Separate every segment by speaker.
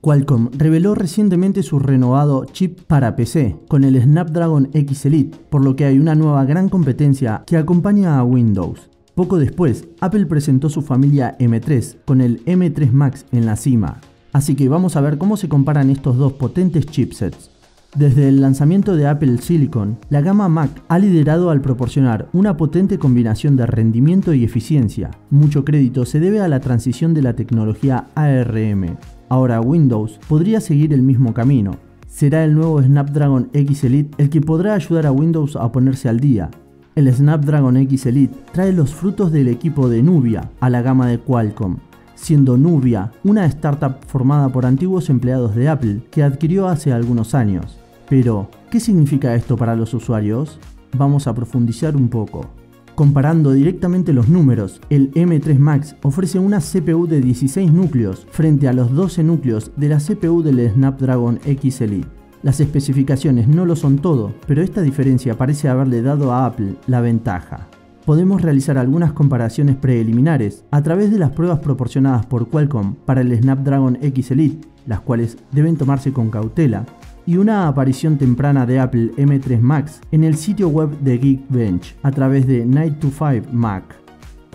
Speaker 1: Qualcomm reveló recientemente su renovado chip para PC con el Snapdragon X Elite, por lo que hay una nueva gran competencia que acompaña a Windows. Poco después, Apple presentó su familia M3 con el M3 Max en la cima. Así que vamos a ver cómo se comparan estos dos potentes chipsets. Desde el lanzamiento de Apple Silicon, la gama Mac ha liderado al proporcionar una potente combinación de rendimiento y eficiencia. Mucho crédito se debe a la transición de la tecnología ARM, Ahora Windows podría seguir el mismo camino. Será el nuevo Snapdragon X Elite el que podrá ayudar a Windows a ponerse al día. El Snapdragon X Elite trae los frutos del equipo de Nubia a la gama de Qualcomm, siendo Nubia una startup formada por antiguos empleados de Apple que adquirió hace algunos años. Pero, ¿qué significa esto para los usuarios? Vamos a profundizar un poco. Comparando directamente los números, el M3 Max ofrece una CPU de 16 núcleos frente a los 12 núcleos de la CPU del Snapdragon X Elite. Las especificaciones no lo son todo, pero esta diferencia parece haberle dado a Apple la ventaja. Podemos realizar algunas comparaciones preliminares a través de las pruebas proporcionadas por Qualcomm para el Snapdragon X Elite, las cuales deben tomarse con cautela, y una aparición temprana de Apple M3 Max en el sitio web de Geekbench a través de Night 5 Mac.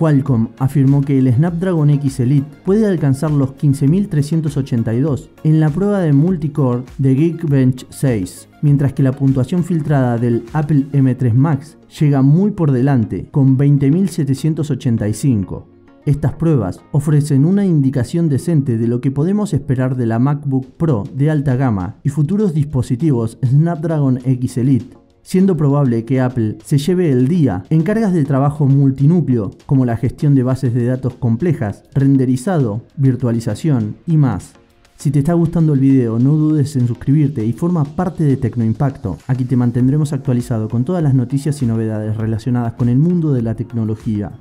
Speaker 1: Qualcomm afirmó que el Snapdragon X Elite puede alcanzar los 15.382 en la prueba de multicore de Geekbench 6, mientras que la puntuación filtrada del Apple M3 Max llega muy por delante, con 20.785. Estas pruebas ofrecen una indicación decente de lo que podemos esperar de la MacBook Pro de alta gama y futuros dispositivos Snapdragon X Elite, siendo probable que Apple se lleve el día en cargas de trabajo multinúcleo como la gestión de bases de datos complejas, renderizado, virtualización y más. Si te está gustando el video, no dudes en suscribirte y forma parte de Tecnoimpacto. Aquí te mantendremos actualizado con todas las noticias y novedades relacionadas con el mundo de la tecnología.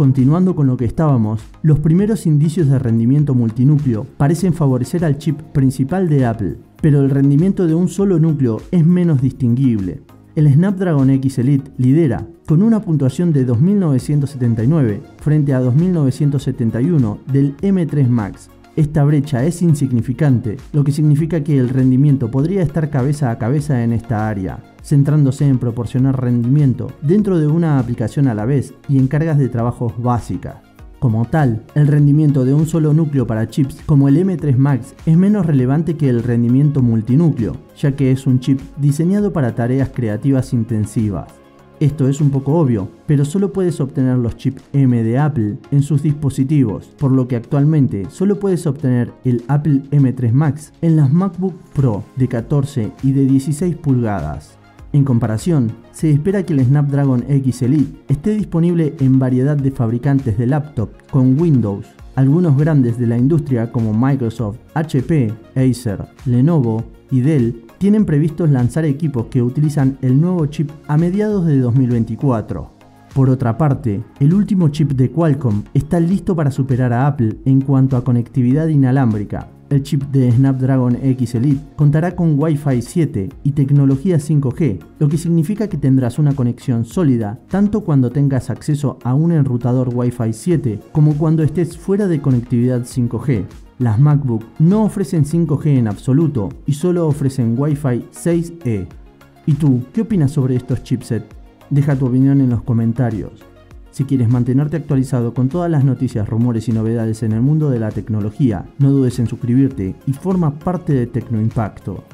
Speaker 1: Continuando con lo que estábamos, los primeros indicios de rendimiento multinúcleo parecen favorecer al chip principal de Apple, pero el rendimiento de un solo núcleo es menos distinguible. El Snapdragon X Elite lidera, con una puntuación de 2979 frente a 2971 del M3 Max, esta brecha es insignificante, lo que significa que el rendimiento podría estar cabeza a cabeza en esta área, centrándose en proporcionar rendimiento dentro de una aplicación a la vez y en cargas de trabajos básicas. Como tal, el rendimiento de un solo núcleo para chips como el M3 Max es menos relevante que el rendimiento multinúcleo, ya que es un chip diseñado para tareas creativas intensivas. Esto es un poco obvio, pero solo puedes obtener los chips M de Apple en sus dispositivos, por lo que actualmente solo puedes obtener el Apple M3 Max en las MacBook Pro de 14 y de 16 pulgadas. En comparación, se espera que el Snapdragon X Elite esté disponible en variedad de fabricantes de laptop con Windows, algunos grandes de la industria como Microsoft, HP, Acer, Lenovo y Dell tienen previstos lanzar equipos que utilizan el nuevo chip a mediados de 2024. Por otra parte, el último chip de Qualcomm está listo para superar a Apple en cuanto a conectividad inalámbrica. El chip de Snapdragon X Elite contará con Wi-Fi 7 y tecnología 5G, lo que significa que tendrás una conexión sólida tanto cuando tengas acceso a un enrutador Wi-Fi 7 como cuando estés fuera de conectividad 5G. Las MacBook no ofrecen 5G en absoluto y solo ofrecen Wi-Fi 6E. ¿Y tú, qué opinas sobre estos chipsets? Deja tu opinión en los comentarios. Si quieres mantenerte actualizado con todas las noticias, rumores y novedades en el mundo de la tecnología, no dudes en suscribirte y forma parte de Tecnoimpacto.